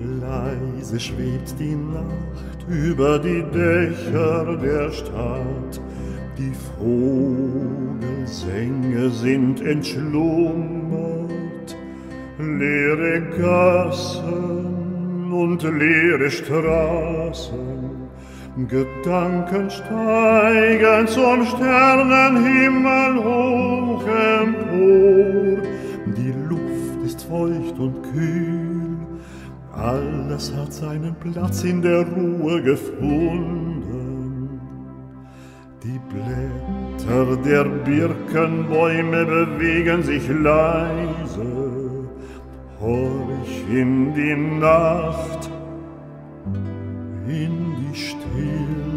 leise schwebt die Nacht über die Dächer der Stadt. Die Vogelsänge sind entschlummert, leere Gassen und leere Straßen. Gedanken steigen zum Sternenhimmel hoch empor. Die Luft ist feucht und kühl, alles hat seinen Platz in der Ruhe gefunden. Die Blätter der Birkenbäume bewegen sich leise, horch in die Nacht, in die Stille.